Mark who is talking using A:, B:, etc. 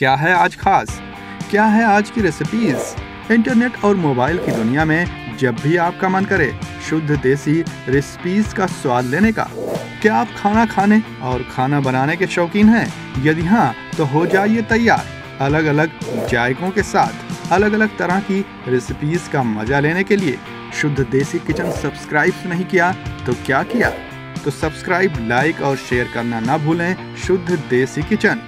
A: क्या है आज खास? क्या है आज की रेसिपीज़ इंटरनेट और मोबाइल की दुनिया में जब भी आपका मन करे, शुद्ध देसी रेसिपीज़ का स्वाद लेने का, क्या आप खाना खाने और खाना बनाने के शौकीन हैं? यदि हाँ तो हो जाइए तैयार। अलग अलग जायकों के साथ अलग अलग तरह की रेसिपीज़ का मज़ा लेने के लिए शुद्ध देसी किचन सब्सक्राइब नहीं किया तो क्या किया? तो सब्सक्राइब लाइक और शेयर करना ना भूलें शुद्ध देसी किचन।